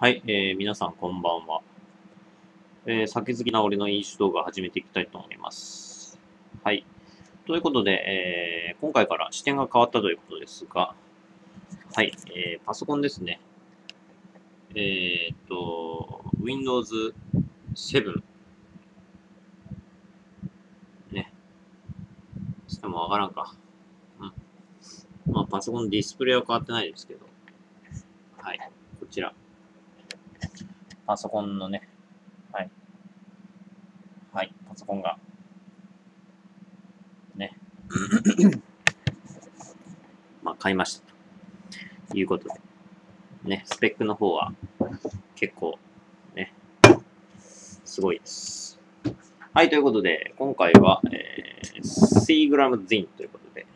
はい、えー、皆さんこんばんは。えー、酒好きな俺の飲酒動画を始めていきたいと思います。はい。ということで、えー、今回から視点が変わったということですが、はい、えー、パソコンですね。えーっと、Windows 7。ね。してもわからんか。うん。まあ、パソコンディスプレイは変わってないですけど、はい、こちら。パソコンのね、はい。はい、パソコンが、ね。まあ、買いました。ということで。ね、スペックの方は、結構、ね、すごいです。はい、ということで、今回は、えー、シーグラムジンということで、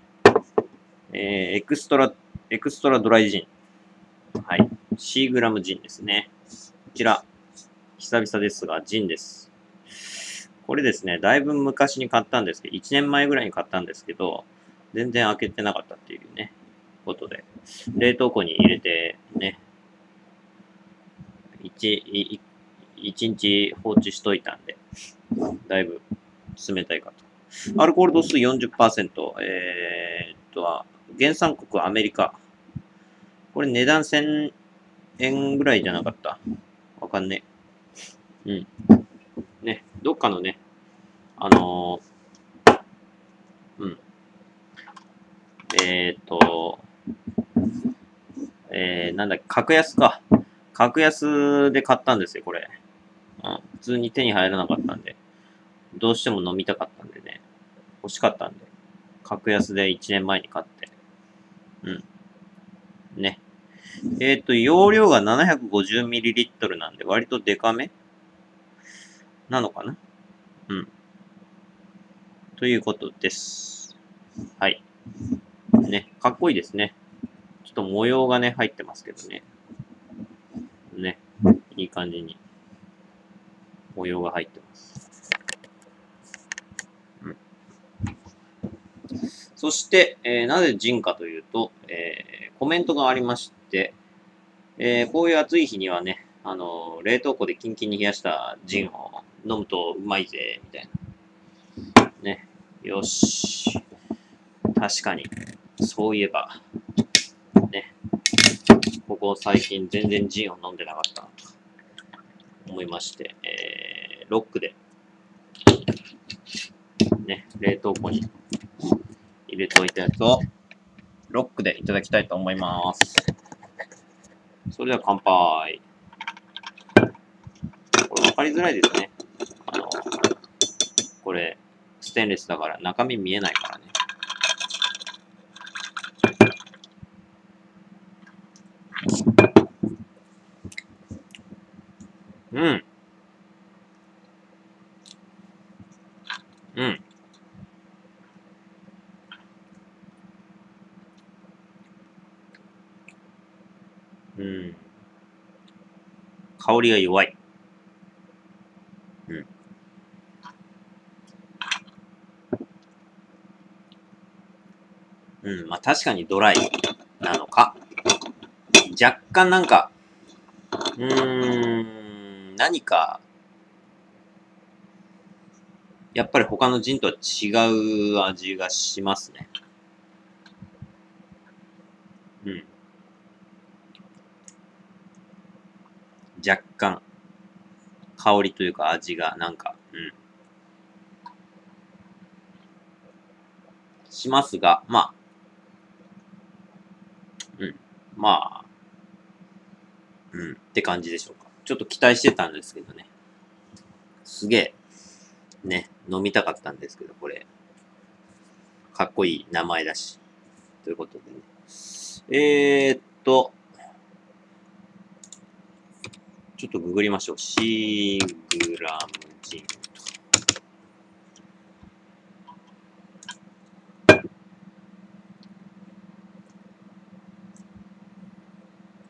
えー、 extra、extra dry gin。はい。シーグラムジンですね。こちら、久々ですが、ジンです。これですね、だいぶ昔に買ったんですけど、1年前ぐらいに買ったんですけど、全然開けてなかったっていうね、ことで、冷凍庫に入れて、ね、1、い一日放置しといたんで、だいぶ冷たいかと。アルコール度数40%、えー、っと、原産国アメリカ。これ値段1000円ぐらいじゃなかった？わかんねえ。うん。ね、どっかのね、あのー、うん。えー、っと、えー、なんだっけ、格安か。格安で買ったんですよ、これ。うん。普通に手に入らなかったんで。どうしても飲みたかったんでね。欲しかったんで。格安で1年前に買って。うん。ね。えっ、と、容量が 750ml なんで、割とデカめ？なのかな？うん。ということです。はい。ね、かっこいいですね。ちょっと模様がね、入ってますけどね。ね、いい感じに模様が入ってます。うん。そして、えーなぜジンかというと、えーコメントがありまして、えーこういう暑い日にはね、あのー冷凍庫でキンキンに冷やしたジンを飲むとうまいぜ、みたいな。ね。よし。確かに。そういえば、ね。ここ最近全然ジンを飲んでなかったなと思いまして、えーロックで、ね、冷凍庫に入れておいたやつを、ロックでいただきたいと思います。それでは乾杯。これ分かりづらいですね。あの、これ、ステンレスだから中身見えないからね。うん。うん。うん。香りが弱い。うん。うん、まあ確かにドライなのか。若干なんか、うーん、何か、やっぱり他のジンとは違う味がしますね。うん。若干、香りというか味がなんか、うん。しますが、まあ、うん。まあ、うん。って感じでしょうか。ちょっと期待してたんですけどね。すげえ、ね、飲みたかったんですけど、これ、かっこいい名前だし。ということでね。えー、っと、ちょっとググりましょう。シーグラムジン。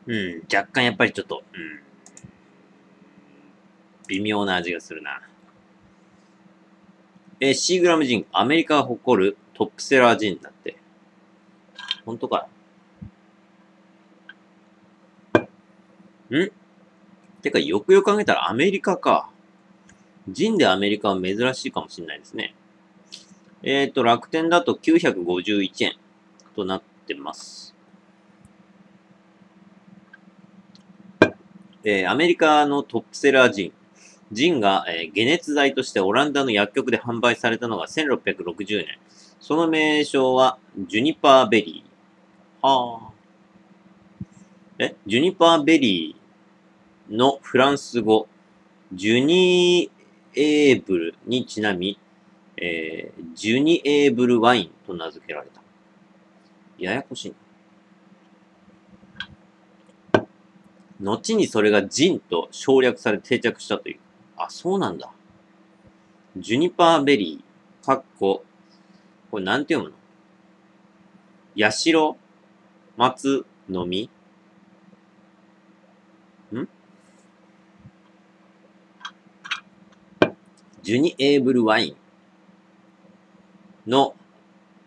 うん、若干やっぱりちょっと、うん、微妙な味がするな。えシーグラムジン、アメリカが誇るトップセラージンだって。本当か？ん？てか、よくよく考えたらアメリカか。ジンでアメリカは珍しいかもしれないですね。えっ、ー、と、楽天だと951円となってます。えー、アメリカのトップセラージン。ジンが、えー、解熱剤としてオランダの薬局で販売されたのが1660年。その名称はジュニパーベリー。はあ。え？ジュニパーベリーのフランス語、ジュニエーブルにちなみ、えー、ジュニエーブルワインと名付けられた。ややこしい。後にそれがジンと省略され定着したという。あ、そうなんだ。ジュニパーベリー、かっこ、これなんて読むの？ヤシロ、松、のみジュニエーブルワインの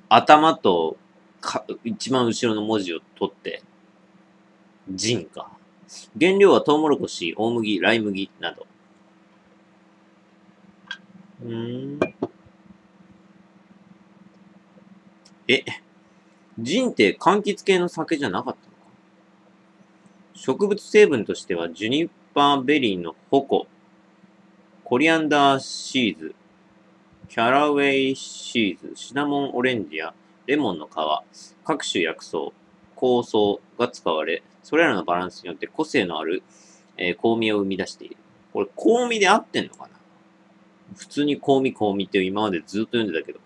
頭とか一番後ろの文字を取って、ジンか。原料はトウモロコシ、大麦、ライ麦など。うん。え、ジンって柑橘系の酒じゃなかったのか？植物成分としてはジュニパーベリーの矛、ココリアンダーシーズ、キャラウェイシーズ、シナモンオレンジやレモンの皮、各種薬草、香草が使われ、それらのバランスによって個性のある、えー、香味を生み出している。これ、香味で合ってんのかな？普通に香味香味って今までずっと読んでたけど、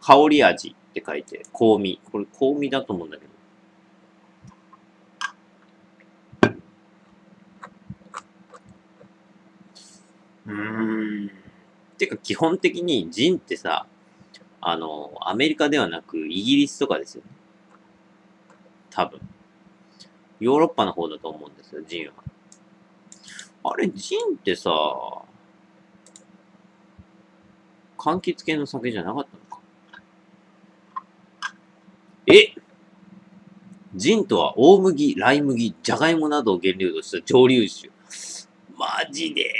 香り味って書いて、香味。これ香味だと思うんだけど。うーん。てか基本的にジンってさ、あの、アメリカではなくイギリスとかですよね。多分。ヨーロッパの方だと思うんですよ、ジンは。あれ、ジンってさ、柑橘系の酒じゃなかったのか？え？ジンとは大麦、ライ麦、ジャガイモなどを原料とした蒸留酒。マジで。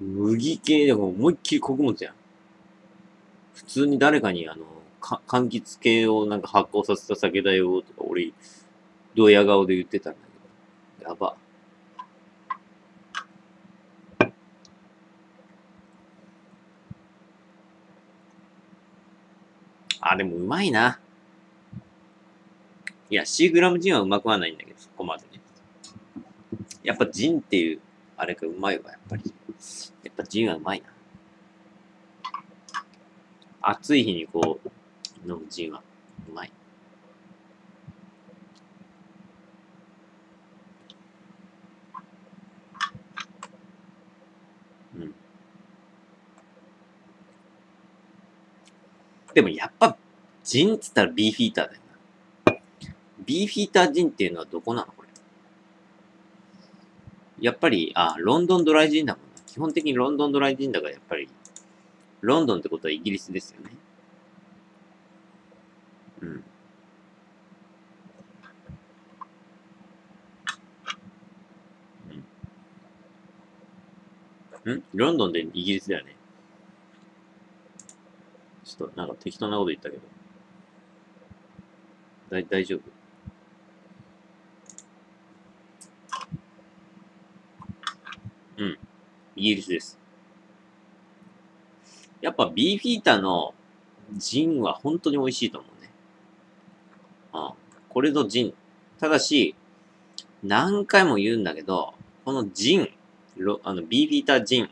麦系でも思いっきり穀物やん。普通に誰かにあの、か柑橘系をなんか発酵させた酒だよとか、俺、ドヤ顔で言ってたんだけど。やば。あ、でもうまいな。いや、シーグラムジンはうまくはないんだけど、そこまでね。やっぱジンっていう、あれがうまいわ、やっぱり。やっぱジンはうまいな。暑い日にこう、飲むジンはうまい。うん。でもやっぱ、ジンっつったらビーフィーターだよな。ビーフィータージンっていうのはどこなのこれ。やっぱり、あ、ロンドンドライジンだもん。基本的にロンドンドライジンだからやっぱり、ロンドンってことはイギリスですよね。うん。うんん？ロンドンでイギリスだよね。ちょっとなんか適当なこと言ったけど。だ大丈夫うん。イギリスです。やっぱビーフィーターのジンは本当に美味しいと思うね。うん。これぞジン。ただし、何回も言うんだけど、このジン、あの、ビーフィータージン。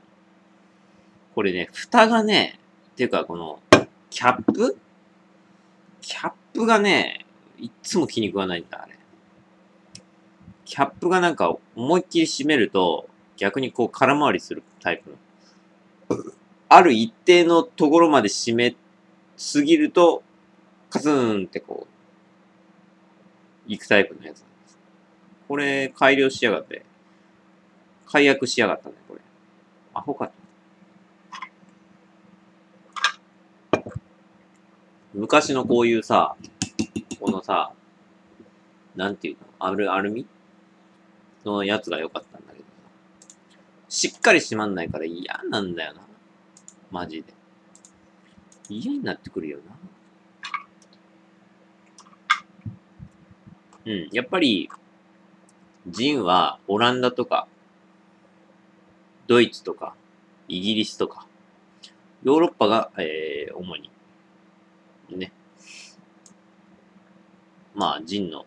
これね、蓋がね、っていうかこの、キャップ？キャップがね、いつも気に食わないんだ、あれ。キャップがなんか思いっきり閉めると、逆にこう空回りするタイプの。ある一定のところまで締めすぎると、カツンってこう、行くタイプのやつなんです。これ、改良しやがって、解約しやがったね、これ。アホか。昔のこういうさ、このさ、なんていうの？アル、アルミ？のやつが良かったんだけど。しっかり閉まんないから嫌なんだよな。マジで。嫌になってくるよな。うん。やっぱり、ジンはオランダとか、ドイツとか、イギリスとか、ヨーロッパが、えー、主に、ね。まあ、ジンの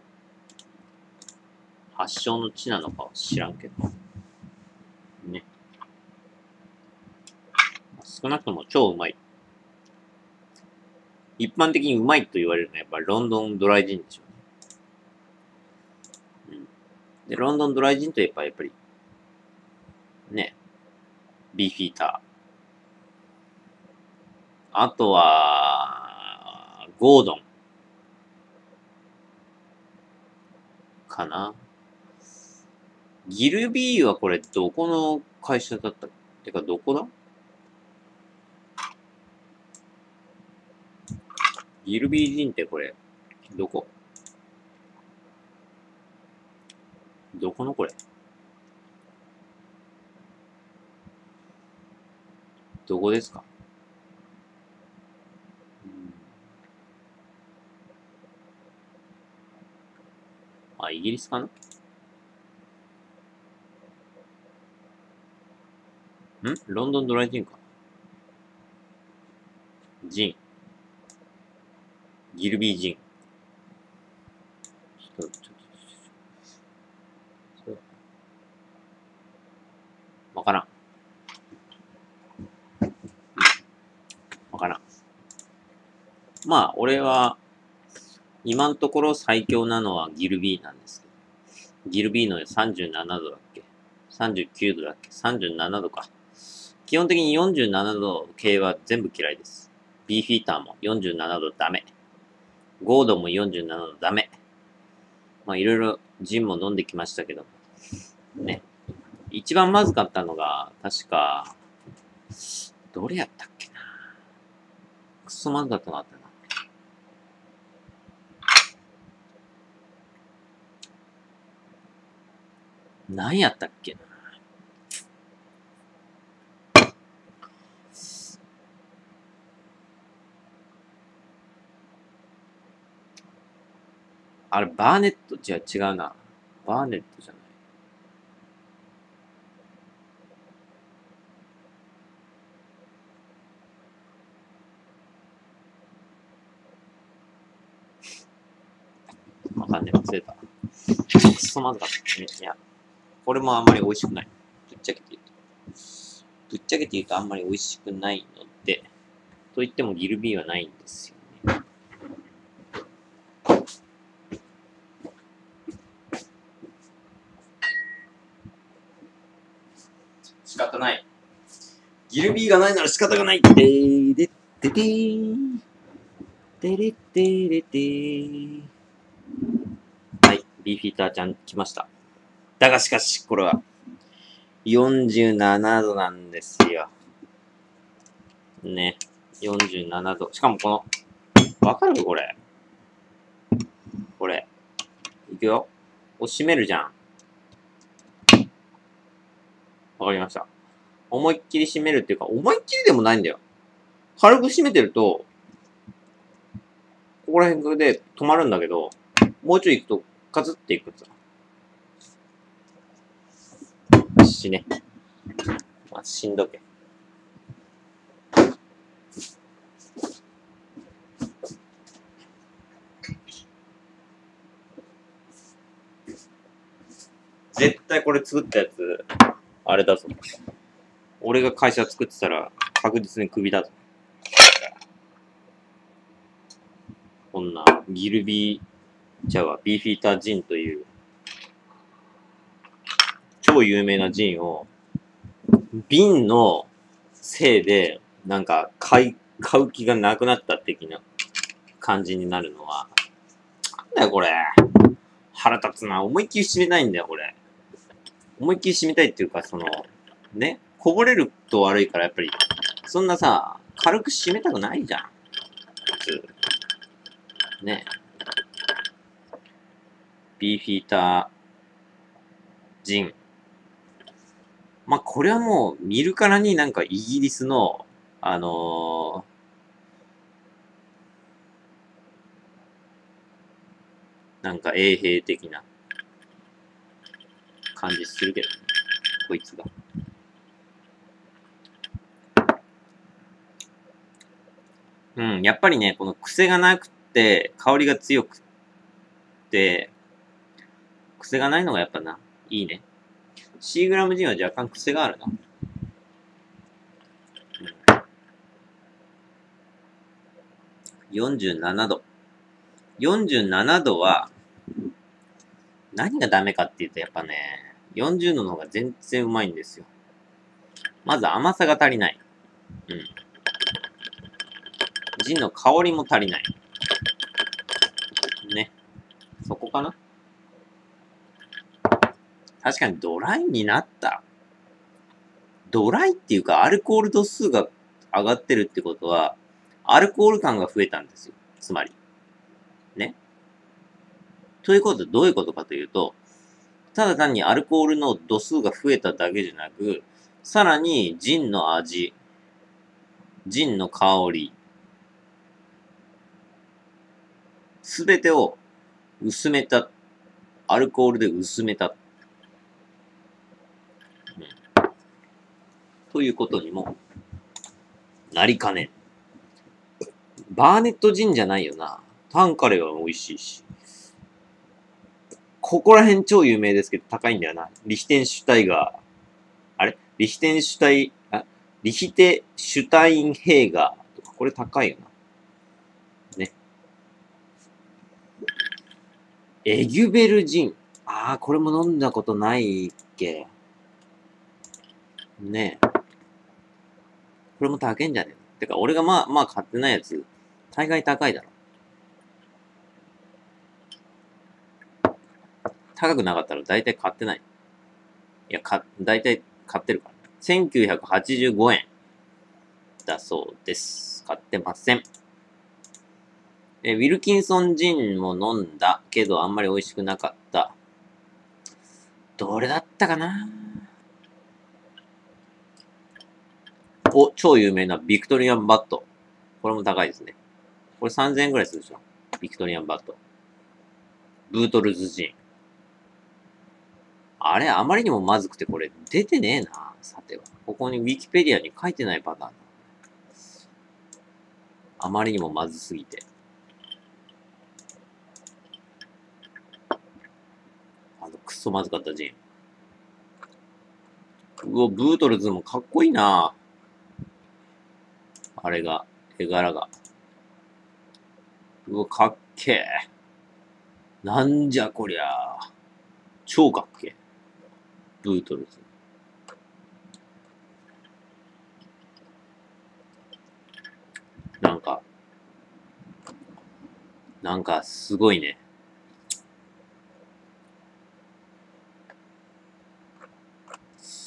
発祥の地なのかは知らんけど。ね。少なくとも超うまい。一般的にうまいと言われるのはやっぱロンドンドライジンでしょうね。うん。で、ロンドンドライジンといえばやっぱり、ね、ビーフィーター。あとは、ゴードン。かな。ギルビーはこれどこの会社だった？てかどこだ？ギルビージンってこれ、どこ？どこのこれ？どこですか？あ、イギリスかな？ん？ロンドンドライジンか。ジン。ギルビージン。ちょっと、ちょっと、わからん。わからん。まあ、俺は、今のところ最強なのはギルビーなんですけど。ギルビーの37度だっけ ?39 度だっけ ?37 度か。基本的に47度系は全部嫌いです。ビーフィーターも47度ダメ。ゴードも47度ダメ。まあいろいろジンも飲んできましたけど。ね。一番まずかったのが、確か、どれやったっけな。くそまずかったのあったな。何やったっけな。あれ、バーネット違う、違うな。バーネットじゃない。わかんねえ、忘れた。くそまずかった。いや、これもあんまり美味しくない。ぶっちゃけて言うと。ぶっちゃけて言うとあんまり美味しくないので、と言ってもギルビーはないんですよ。方ない。ギルビーがないなら仕方がない。でーでってでーん。でれってれてー。はい、ビーフィーターちゃん来ました。だがしかし、これは、47度なんですよ。ね。47度。しかもこの、わかるこれ。これ。いくよ。お、閉めるじゃん。わかりました。思いっきり締めるっていうか、思いっきりでもないんだよ。軽く締めてると、ここら辺で止まるんだけど、もうちょい行くと、カツっていくさ。死ね。まあ、しんどけ。絶対これ作ったやつ、あれだぞ。俺が会社作ってたら確実にクビだぞ。こんなギルビー、じゃあビーフィータージンという超有名なジンを瓶のせいでなんか買い、買う気がなくなった的な感じになるのは、なんだよこれ。腹立つな。思いっきり締めたいんだよ、これ。思いっきり締めたいっていうか、その、ね。こぼれると悪いから、やっぱり、そんなさ、軽く締めたくないじゃん。普通。ねビーフィーター、ジン。まあ、これはもう見るからになんかイギリスの、あのー、なんか衛兵的な感じするけどね。こいつが。うん、やっぱりね、この癖がなくて、香りが強くて、癖がないのがやっぱな、いいね。シーグラムジンは若干癖があるな。47度。47度は、何がダメかっていうと、やっぱね、40度の方が全然うまいんですよ。まず甘さが足りない。うん。ジンの香りも足りない。ね。そこかな？確かにドライになった。ドライっていうか、アルコール度数が上がってるってことは、アルコール感が増えたんですよ。つまり。ね。ということで、どういうことかというと、ただ単にアルコールの度数が増えただけじゃなく、さらにジンの味、ジンの香り、すべてを薄めた、アルコールで薄めた。うん、ということにもなりかね。バーネットジンじゃないよな。タンカレーは美味しいし。ここら辺超有名ですけど高いんだよな。リヒテンシュタイガー。あれ？リヒテンシュタイ、あ、リヒテシュタインヘーガーとか、これ高いよな。エギュベルジン。ああ、これも飲んだことないっけ。ねえ。これも高いんじゃね？えてか、俺がまあ、まあ買ってないやつ、大概高いだろ。高くなかったら大体買ってない。いや、か、大体買ってるから、ね。1985円だそうです。買ってません。え、ウィルキンソンジンも飲んだけどあんまり美味しくなかった。どれだったかな？お、超有名なビクトリアンバット。これも高いですね。これ3000円くらいするでしょ？ビクトリアンバット。ブートルズジン。あれ、あまりにもまずくてこれ出てねえな。さては。ここにウィキペディアに書いてないパターン。あまりにもまずすぎて。あの、くっそまずかったジン。うお、ブートルズもかっこいいなあれが、絵柄が。うわ、かっけえ。なんじゃこりゃ。超かっけえ。ブートルズ。なんか、なんかすごいね。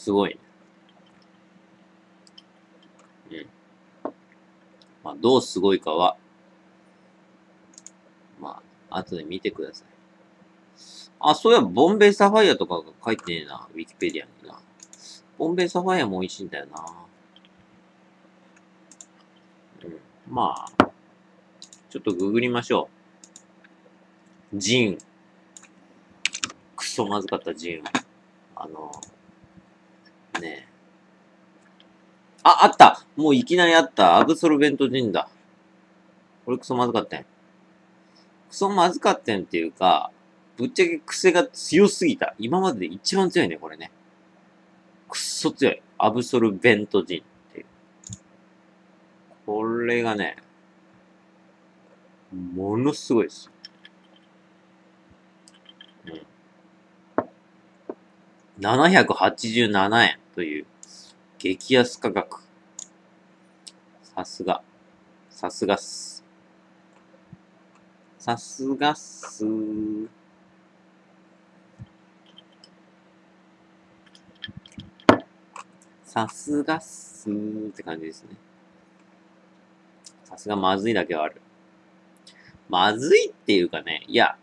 すごいね。うん。まあ、どうすごいかは、まあ、後で見てください。あ、そういえば、ボンベイサファイアとかが書いてねえな、ウィキペディアにな。ボンベイサファイアも美味しいんだよな。うん、まあ、ちょっとググりましょう。ジン。クソまずかったジン。あの、ねえ。あ、あったもういきなりあったアブソルベントジンだ。これクソまずかったん。クソまずかったんっていうか、ぶっちゃけ癖が強すぎた。今までで一番強いね、これね。くっそ強い。アブソルベントジンっていう。これがね、ものすごいです。うん。787円という激安価格。さすが。さすがっす。さすがっす。さすがっすーって感じですね。さすがまずいだけはある。まずいっていうかね、いや、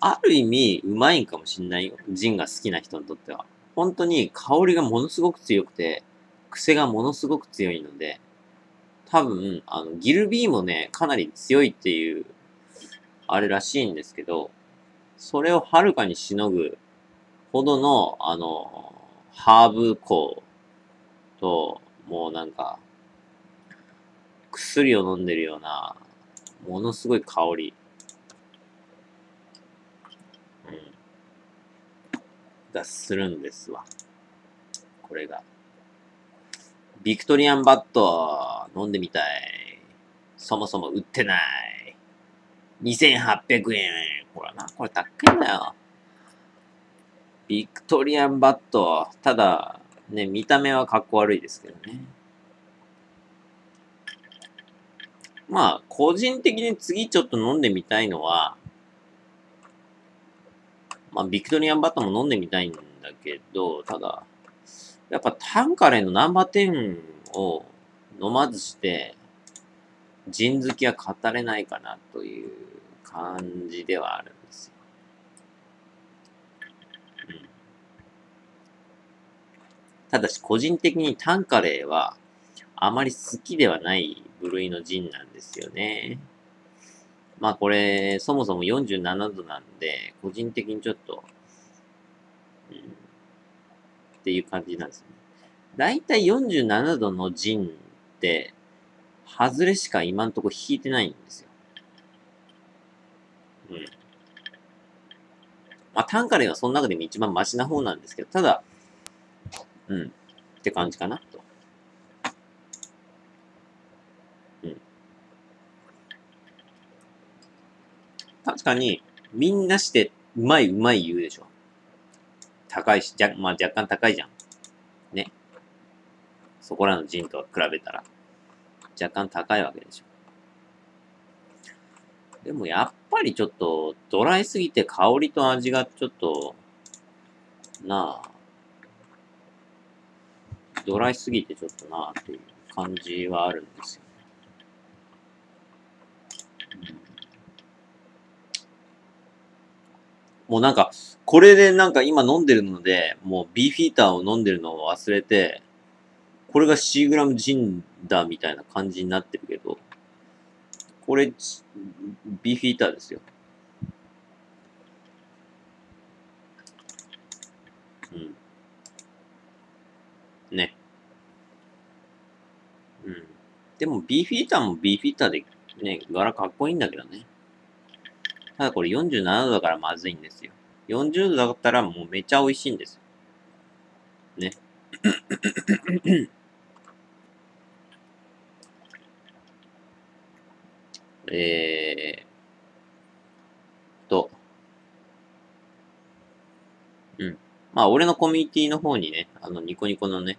ある意味、うまいんかもしんないよ。ジンが好きな人にとっては。本当に香りがものすごく強くて、癖がものすごく強いので、多分、あの、ギルビーもね、かなり強いっていう、あれらしいんですけど、それをはるかにしのぐほどの、あの、ハーブ香と、もうなんか、薬を飲んでるような、ものすごい香り。うん。がするんですわ。これが。ビクトリアンバット、飲んでみたい。そもそも売ってない。2800円。ほらな、これ高いんだよ。ビクトリアンバット。ただ、ね、見た目はかっこ悪いですけどね。まあ、個人的に次ちょっと飲んでみたいのは、まあ、ビクトリアンバットも飲んでみたいんだけど、ただ、やっぱタンカレーのナンバー10を飲まずして、ジン好きは語れないかなという感じではあるんですよ。うん、ただし個人的にタンカレーはあまり好きではない部類のジンなんですよね。まあこれ、そもそも47度なんで、個人的にちょっと、うん、っていう感じなんですよね。だいたい47度のジンって、外れしか今んとこ引いてないんですよ。うん。まあ、単価例はその中でも一番マシな方なんですけど、ただ、うん、って感じかな、と。うん。確かに、みんなしてうまいうまい言うでしょ。高いし、じゃ、まあ若干高いじゃん。ね。そこらのジンと比べたら、若干高いわけでしょ。でもやっぱりちょっと、ドライすぎて香りと味がちょっと、なあ、ドライすぎてちょっとなあっていう感じはあるんですよ。うんもうなんか、これでなんか今飲んでるので、もうビーフィーターを飲んでるのを忘れて、これがシーグラムジンだみたいな感じになってるけど、これ、ビーフィーターですよ。うん。ね。うん。でも、ビーフィーターもビーフィーターでね、柄かっこいいんだけどね。ただこれ47度だからまずいんですよ。40度だったらもうめちゃ美味しいんです。ね。えーと、うん。まあ、俺のコミュニティの方にね、あの、ニコニコのね、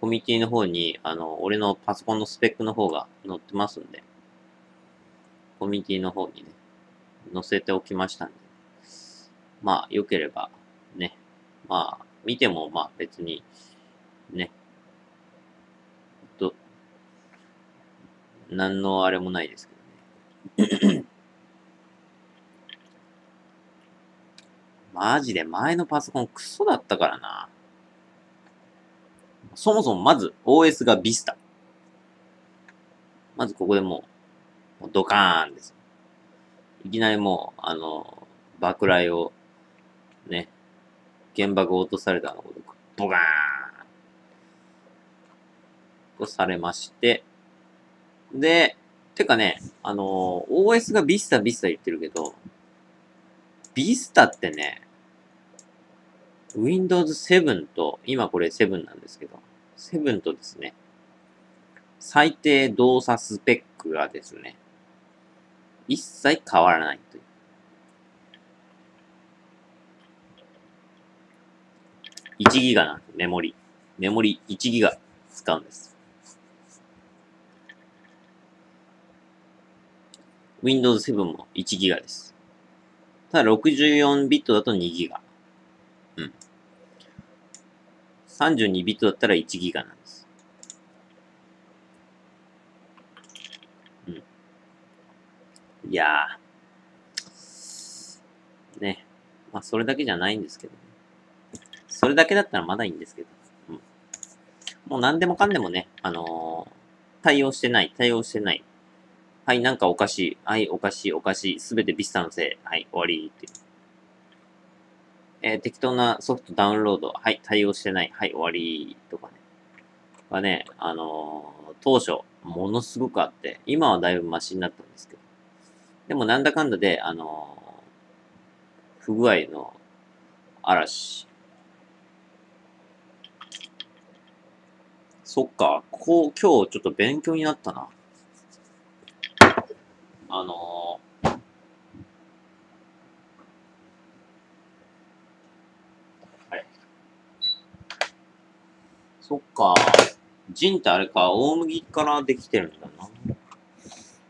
コミュニティの方に、あの、俺のパソコンのスペックの方が載ってますんで、コミュニティの方にね、載せておきましたんで、まあ、良ければ、ね、まあ、見ても、まあ、別に、ね、と、何のあれもないですけどね。マジで前のパソコンクソだったからな。そもそもまず OS が Vista。まずここでもう、もうドカーンです。いきなりもう、あの、爆雷を、ね、原爆を落とされたのこと、ボガーンとされまして、で、てかね、あの、OS が Vista Vista 言ってるけど、Vista ってね、Windows 7と、今これ7なんですけど、7とですね、最低動作スペックがですね、一切変わらないという。1ギガなんです、メモリ。メモリ1ギガ使うんです。Windows 7も1ギガです。ただ64ビットだと2ギガ。うん。32ビットだったら1ギガなんです。うん。いやー。まあ、それだけじゃないんですけどね。それだけだったらまだいいんですけど。うん。もう何でもかんでもね、あのー対応してない、対応してない。はい、なんかおかしい。はい、おかしい、おかしい。すべてビスタのせい。はい、終わりっていう。えー適当なソフトダウンロード。はい、対応してない。はい、終わり。とかね。はね、あのー当初、ものすごくあって、今はだいぶマシになったんですけど。でもなんだかんだで、あの不具合の嵐。そっか、こう、今日ちょっと勉強になったな。あのあれ。そっか、ジンってあれか、大麦からできてるんだな。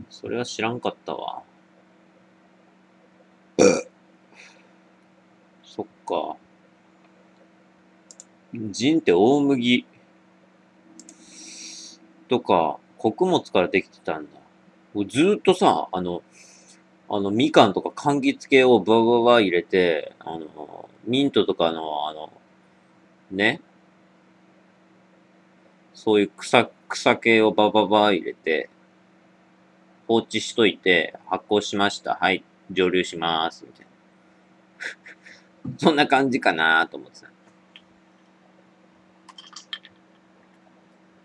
それは知らんかったわ。そっか。ジンって大麦とか穀物からできてたんだ。ずっとさ、あの、あの、みかんとか柑橘系をバババ入れて、あの、ミントとかの、あの、ね。そういう草、草系をバババ入れて、放置しといて、発酵しました。はい、蒸留します。みたいな。そんな感じかなと思ってた。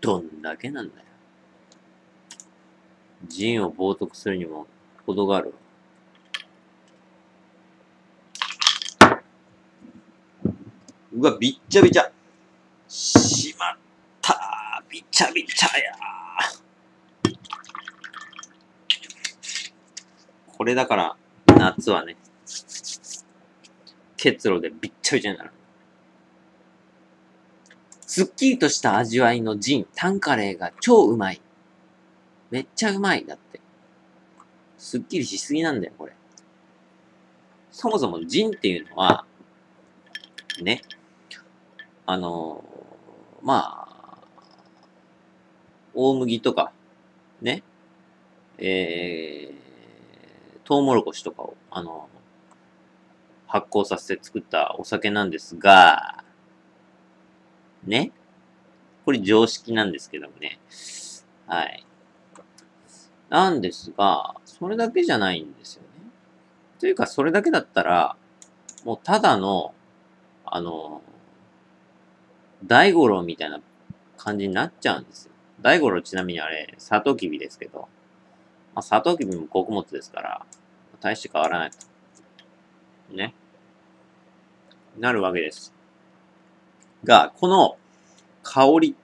どんだけなんだよ。ジンを冒涜するにも程がある。うわ、びっちゃびちゃ。しまったびちゃびちゃやこれだから、夏はね、結露でびっちゃびちゃになる。すっきりとした味わいのジン、タンカレーが超うまい。めっちゃうまい。だって。すっきりしすぎなんだよ、これ。そもそもジンっていうのは、ね、あのーまあ、大麦とか、ね、えー、トウモロコシとかを、あの発酵させて作ったお酒なんですが、ね。これ常識なんですけどもね。はい。なんですが、それだけじゃないんですよね。というか、それだけだったら、もうただの、あの、大五郎みたいな感じになっちゃうんですよ。大五郎ちなみにあれ、サトウキビですけど、まあ、サトウキビも穀物ですから、大して変わらないと。ね。なるわけです。が、この香り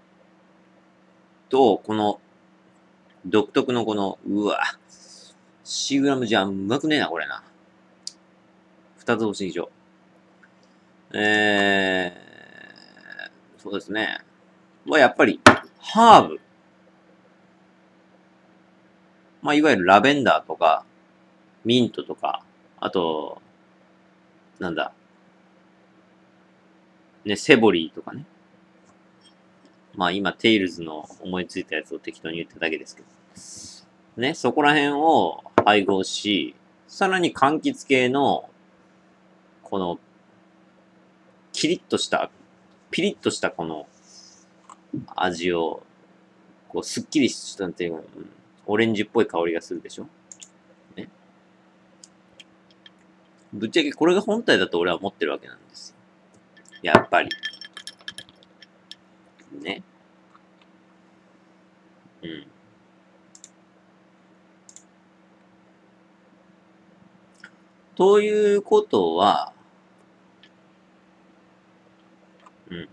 と、この独特のこの、うわ、シーグラムじゃうまくねえな、これな。二つ星以上。えー、そうですね。はやっぱり、ハーブ。まあ、いわゆるラベンダーとか、ミントとか、あと、なんだ、ね、セボリーとかね。まあ今、テイルズの思いついたやつを適当に言っただけですけど。ね、そこら辺を配合し、さらに柑橘系の、この、キリッとした、ピリッとしたこの味を、こう、すっきりしたっていうか、オレンジっぽい香りがするでしょね。ぶっちゃけこれが本体だと俺は思ってるわけなんです。やっぱり。ね。うん。ということは、うん。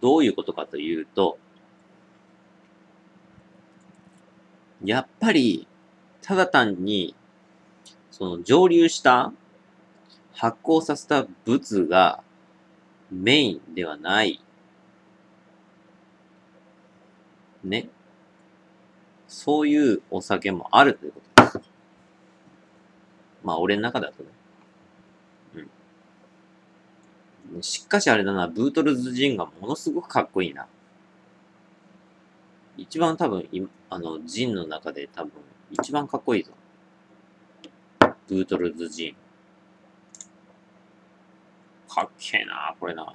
どういうことかというと、やっぱり、ただ単に、その蒸留した発酵させた物がメインではない。ね。そういうお酒もあるということです。まあ、俺の中だとね。うん。しかしあれだな、ブートルズジンがものすごくかっこいいな。一番多分、あの、ジンの中で多分、一番かっこいいぞ。ブートルズジーン。かっけえな、これな。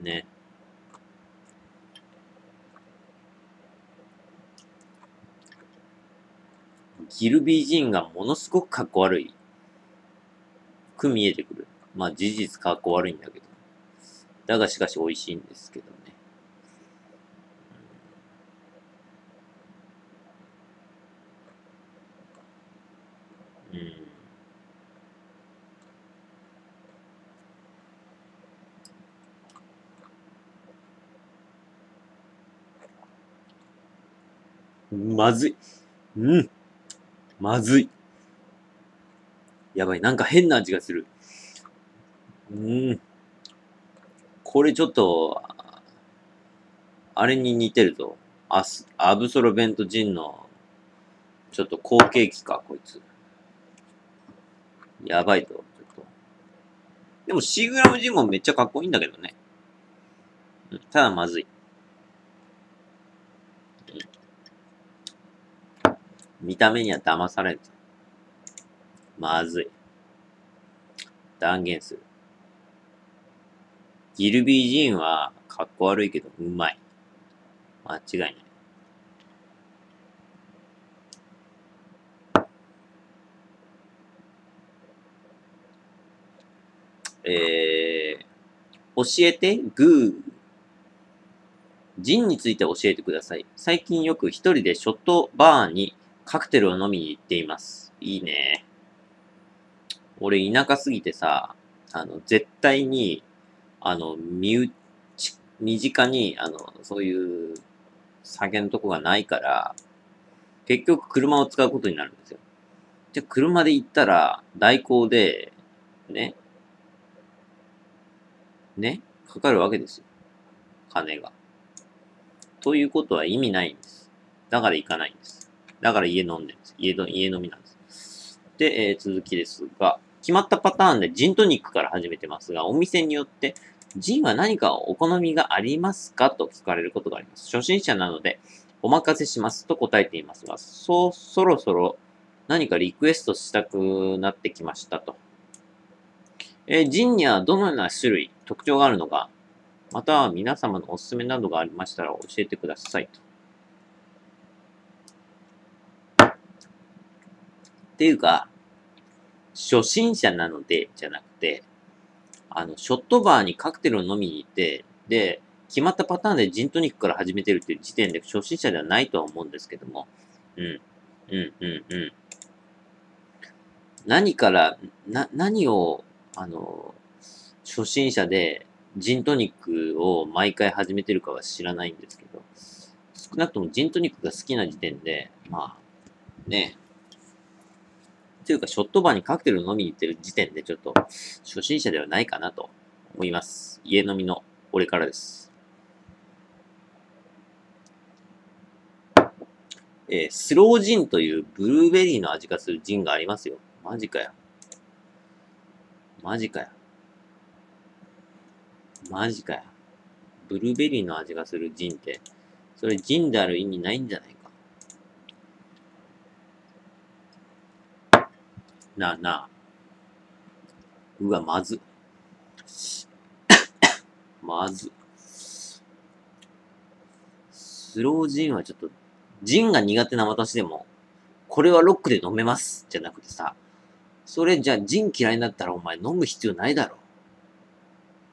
ね。ギルビージーンがものすごくかっこ悪い。く見えてくる。まあ事実かっこ悪いんだけど。だがしかし美味しいんですけどね。まずい。うん。まずい。やばい、なんか変な味がする。うん。これちょっと、あれに似てるぞ。アス、アブソロベントジンの、ちょっと後継機か、こいつ。やばいと、ちょっと。でもシーグラムジンもめっちゃかっこいいんだけどね。うん、ただまずい。見た目には騙される。まずい。断言する。ギルビー・ジーンは、かっこ悪いけど、うまい。間違いない。えー、教えて、グー。ジンについて教えてください。最近よく一人でショットバーにカクテルを飲みに行っています。いいね。俺田舎すぎてさ、あの、絶対にあの、身内、身近に、あの、そういう酒のとこがないから、結局車を使うことになるんですよ。じゃ、車で行ったら、代行で、ね、ね、かかるわけですよ。金が。ということは意味ないんです。だから行かないんです。だから家飲んでるんです。家、家飲みなんです。で、えー、続きですが、決まったパターンでジントニックから始めてますが、お店によってジンは何かお好みがありますかと聞かれることがあります。初心者なので、お任せしますと答えていますが、そう、そろそろ何かリクエストしたくなってきましたと。えー、ジンにはどのような種類、特徴があるのか、または皆様のおすすめなどがありましたら教えてくださいと。ていうか、初心者なので、じゃなくて、あの、ショットバーにカクテルを飲みに行って、で、決まったパターンでジントニックから始めてるっていう時点で初心者ではないとは思うんですけども、うん、うん、うん、うん。何から、な、何を、あの、初心者でジントニックを毎回始めてるかは知らないんですけど、少なくともジントニックが好きな時点で、まあ、ね、というか、ショットバーにカクテルを飲みに行ってる時点でちょっと初心者ではないかなと思います。家飲みの俺からです。えー、スロージンというブルーベリーの味がするジンがありますよ。マジかよ。マジかよ。マジかよ。ブルーベリーの味がするジンって、それジンである意味ないんじゃないか。なあなあ。うわ、まず。まず。スロージンはちょっと、ジンが苦手な私でも、これはロックで飲めます。じゃなくてさ、それじゃあジン嫌いになったらお前飲む必要ないだろ。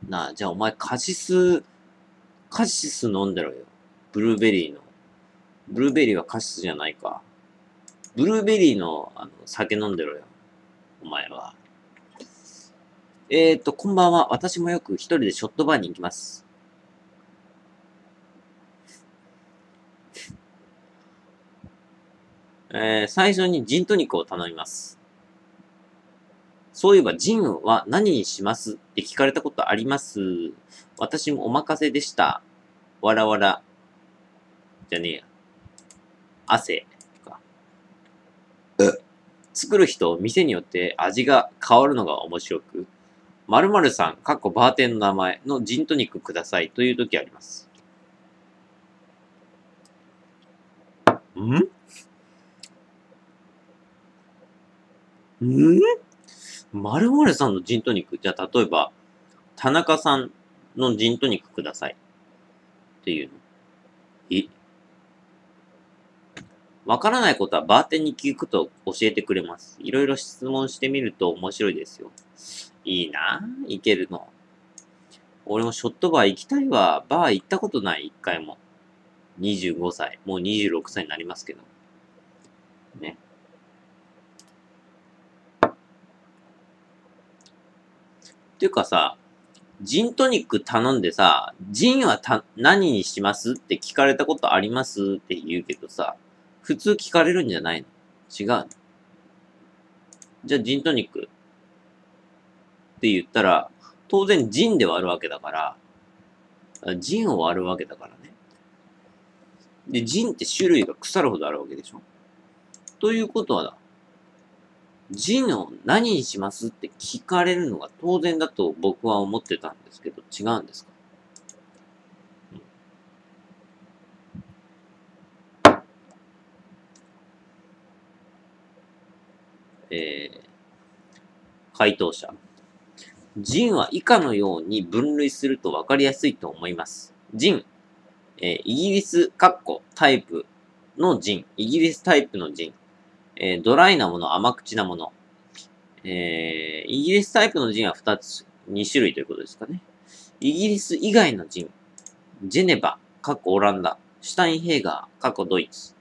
なあ、じゃあお前カシス、カシス飲んでろよ。ブルーベリーの。ブルーベリーはカシスじゃないか。ブルーベリーのあの酒飲んでろよ。お前は。えーと、こんばんは。私もよく一人でショットバーに行きます。えー、最初にジントニックを頼みます。そういえば、ジンは何にします？って聞かれたことあります？私もお任せでした。わらわら。じゃねえや。汗。作る人、店によって味が変わるのが面白く、〇〇さん、かっこバーテンの名前のジントニックくださいという時あります。ん？ん？〇〇さんのジントニックじゃあ、例えば、田中さんのジントニックください。っていうの？えわからないことはバーテンに聞くと教えてくれます。いろいろ質問してみると面白いですよ。いいな？行けるの？俺もショットバー行きたいわ。バー行ったことない、一回も。25歳。もう26歳になりますけど。ね。っていうかさ、ジントニック頼んでさ、ジンはた、何にします？って聞かれたことあります？って言うけどさ、普通聞かれるんじゃないの？違う。じゃあ、ジントニックって言ったら、当然ジンで割るわけだから、ジンを割るわけだからね。で、ジンって種類が腐るほどあるわけでしょということはだ、ジンを何にしますって聞かれるのが当然だと僕は思ってたんですけど、違うんですか、えー、回答者。ジンは以下のように分類すると分かりやすいと思います。ジン、えー、イギリス、カッコ、タイプのジン、イギリスタイプのジン、えー、ドライなもの、甘口なもの、えー、イギリスタイプのジンは2つ、2種類ということですかね。イギリス以外のジン、ジェネバ、カッコオランダ、シュタインヘーガー、カッコドイツ。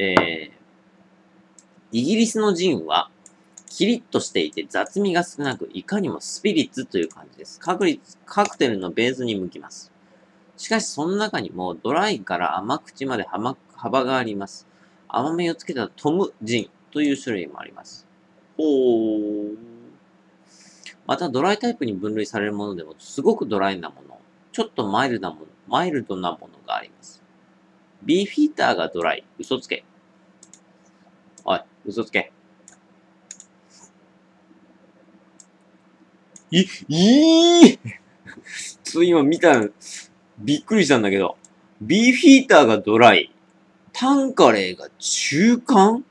えー、イギリスのジンは、キリッとしていて雑味が少なく、いかにもスピリッツという感じです。カクカクテルのベースに向きます。しかし、その中にもドライから甘口まで幅があります。甘みをつけたトムジンという種類もあります。ほー。また、ドライタイプに分類されるものでも、すごくドライなもの、ちょっとマイルドなもの、マイルドなものがあります。ビーフィーターがドライ、嘘つけ。嘘つけ。い、いいちょっと今見た、びっくりしたんだけど、ビーフィーターがドライ、タンカレーが中間？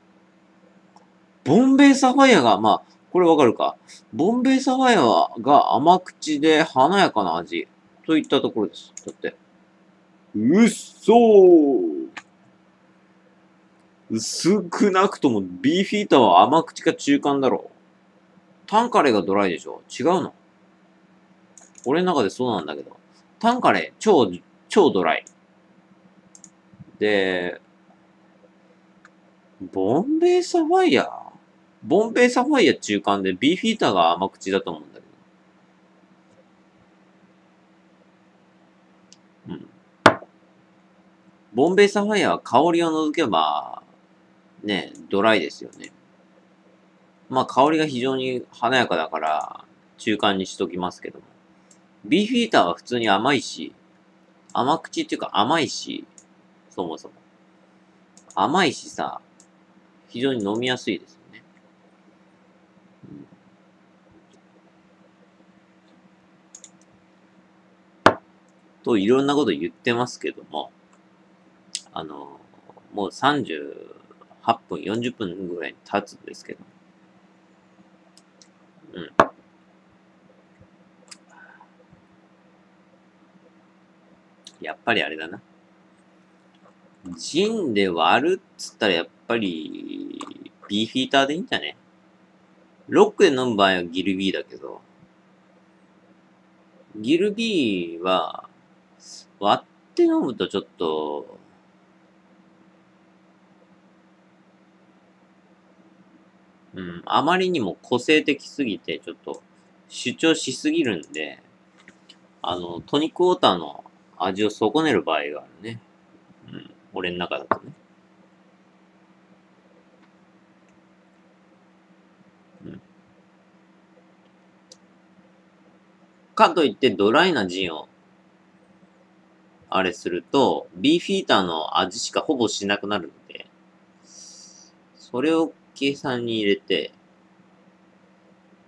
ボンベイサファイアが、まあ、これわかるか？ボンベイサファイアが甘口で華やかな味。といったところです。だって。うっそー薄くなくともビーフィーターは甘口か中間だろう。タンカレーがドライでしょ違うの俺の中でそうなんだけど。タンカレー、超、超ドライ。で、ボンベイサファイア？ボンベイサファイア中間でビーフィーターが甘口だと思うんだけど。うん。ボンベイサファイアは香りを除けば、ね、ドライですよね。まあ香りが非常に華やかだから、中間にしときますけども。ビーフィーターは普通に甘いし、甘口っていうか甘いし、そもそも。甘いしさ、非常に飲みやすいですよね。うん、と、いろんなこと言ってますけども、あの、もう30、8分、40分ぐらい経つんですけど。うん。やっぱりあれだな。ジンで割るっつったらやっぱり、ビーフィーターでいいんじゃね？ロックで飲む場合はギルビーだけど、ギルビーは割って飲むとちょっとうん、あまりにも個性的すぎて、ちょっと主張しすぎるんで、あの、トニックウォーターの味を損ねる場合があるね。うん、俺の中だとね。うん。かといってドライなジンをあれすると、ビーフィーターの味しかほぼしなくなるんで、それを計算に入れて、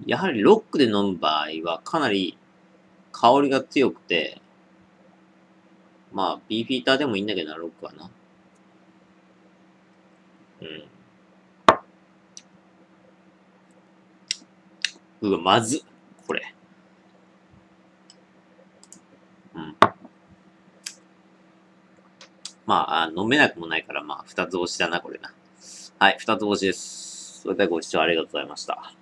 やはりロックで飲む場合はかなり香りが強くて、まあ、ビーフィーターでもいいんだけどな、ロックはな。うん。うわ、まず。これ。うん。まあ、飲めなくもないから、まあ、二つ星だな、これな。はい、二つ星です。それではご視聴ありがとうございました。